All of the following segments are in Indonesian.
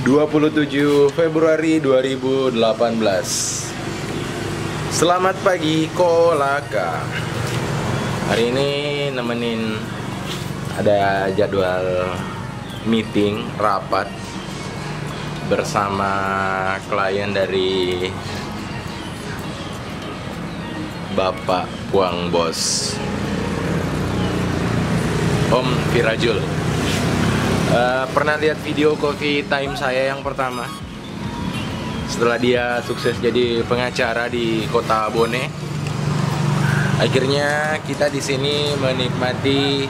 27 Februari 2018 Selamat pagi Kolaka. Hari ini nemenin ada jadwal meeting, rapat Bersama klien dari Bapak Puang Bos. Om Virajul Eh, pernah lihat video coffee time saya yang pertama? Setelah dia sukses jadi pengacara di kota Bone. Akhirnya kita di sini menikmati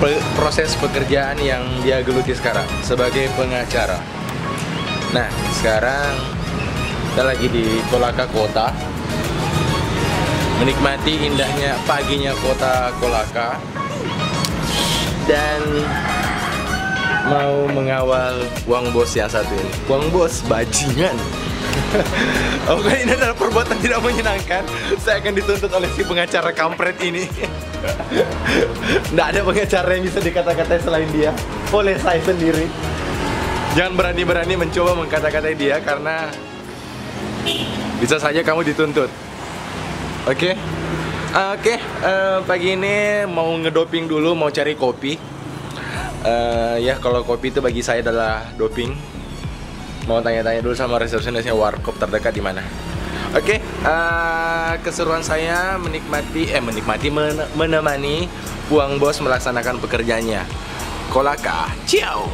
pe- proses pekerjaan yang dia geluti sekarang sebagai pengacara. Nah sekarang kita lagi di Kolaka Kota. Menikmati indahnya paginya kota Kolaka. Dan mau mengawal uang bos yang satu ini. Uang bos bajingan. Oke, ini adalah perbuatan tidak menyenangkan. Saya akan dituntut oleh si pengacara kampret ini. Tidak ada pengacara yang bisa dikata-katai selain dia. Oleh saya sendiri. Jangan berani-berani mencoba mengkata-katai dia karena bisa saja kamu dituntut. Oke? Oke, eh, pagi ini mau ngedoping dulu, mau cari kopi. Eh, ya kalau kopi itu bagi saya adalah doping. Mau tanya-tanya dulu sama resepsionisnya warkop terdekat di mana. Oke, eh, keseruan saya menikmati eh menikmati men- menemani Puang Bos melaksanakan pekerjaannya. Kolaka, ciao.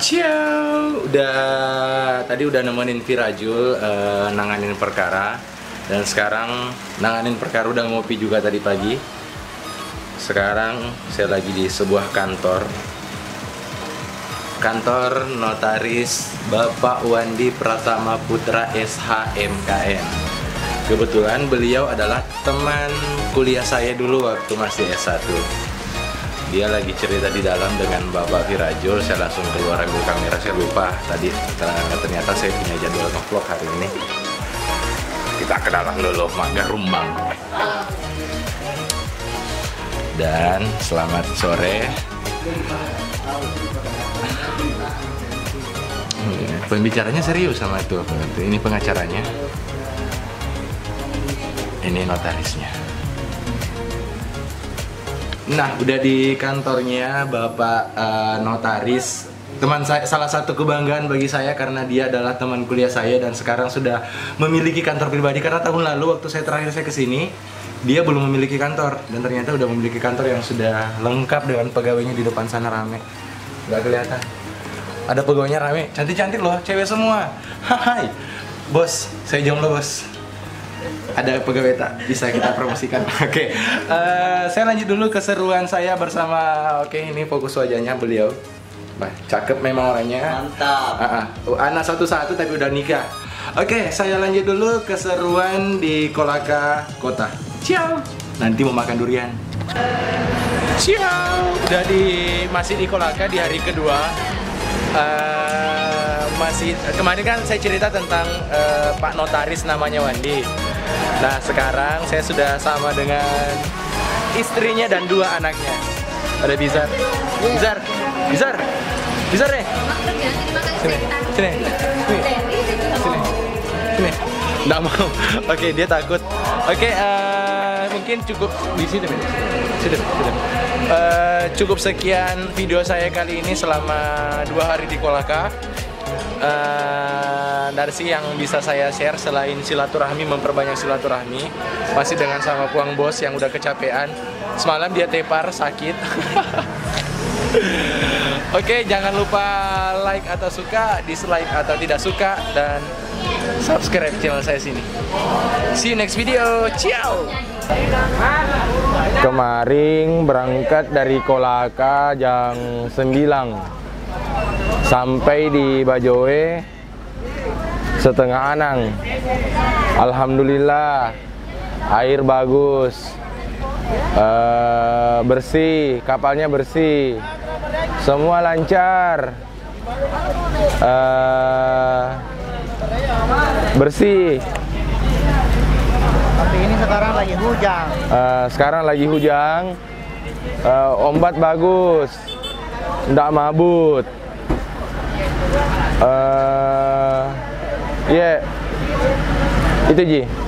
Ciao. Udah tadi udah nemenin Virajul eh, nanganin perkara dan sekarang nanganin perkara udah ngopi juga tadi pagi. Sekarang saya lagi di sebuah kantor. Kantor Notaris Bapak Wandi Pratama Putra SHMKN. Kebetulan beliau adalah teman kuliah saya dulu waktu masih S1. Dia lagi cerita di dalam dengan Bapak Virajul. Saya langsung keluar ambil kamera. Saya lupa tadi ternyata, saya punya jadwal vlog hari ini. Kita ke dalam dulu, Mangga Rumbang dan selamat sore. Hmm, Pembicaranya serius sama itu. Ini pengacaranya. Ini notarisnya. Nah, udah di kantornya Bapak eh, notaris. Teman saya salah satu kebanggaan bagi saya karena dia adalah teman kuliah saya dan sekarang sudah memiliki kantor pribadi karena tahun lalu waktu saya terakhir saya ke sini dia belum memiliki kantor dan ternyata udah memiliki kantor yang sudah lengkap dengan pegawainya di depan sana rame. Nggak kelihatan. Ada pegawainya rame. Cantik-cantik loh cewek semua. Hai bos. Saya jomblo bos. Ada pegawai tak bisa kita promosikan? Oke eh, saya lanjut dulu keseruan saya bersama oke ini fokus wajahnya beliau. Wah, cakep memang orangnya. Mantap. Ah, ah. Oh, anak satu-satu tapi udah nikah. Oke, saya lanjut dulu keseruan di Kolaka Kota. Ciao. Nanti mau makan durian. Ciao. Udah di masih di Kolaka di hari kedua. Eh, masih kemarin kan saya cerita tentang eh, Pak Notaris namanya Wandi. Nah sekarang saya sudah sama dengan istrinya dan dua anaknya. Ada Bizar, Bizar, Bizar, Bizar deh. Sini, sini, sini, sini, sini. Nggak mau. Oke, dia takut. Oke, eh, mungkin cukup di sini, Ben. Sini. Eh, cukup sekian video saya kali ini selama dua hari di Kolaka. Eh, dari sih yang bisa saya share selain silaturahmi memperbanyak silaturahmi masih dengan sama Puang Bos yang udah kecapean semalam dia tepar sakit Oke, jangan lupa like atau suka, dislike atau tidak suka, dan subscribe channel saya sini. See you next video. Ciao. Kemarin berangkat dari Kolaka jam 9 sampai di Bajoe setengah anang. Alhamdulillah air bagus, Eh, bersih, kapalnya bersih, semua lancar, Eh, bersih. Tapi ini sekarang lagi hujan. Eh, sekarang lagi hujan, Eh, ombak bagus, ndak mabut. Eh, iya. Itu Ji.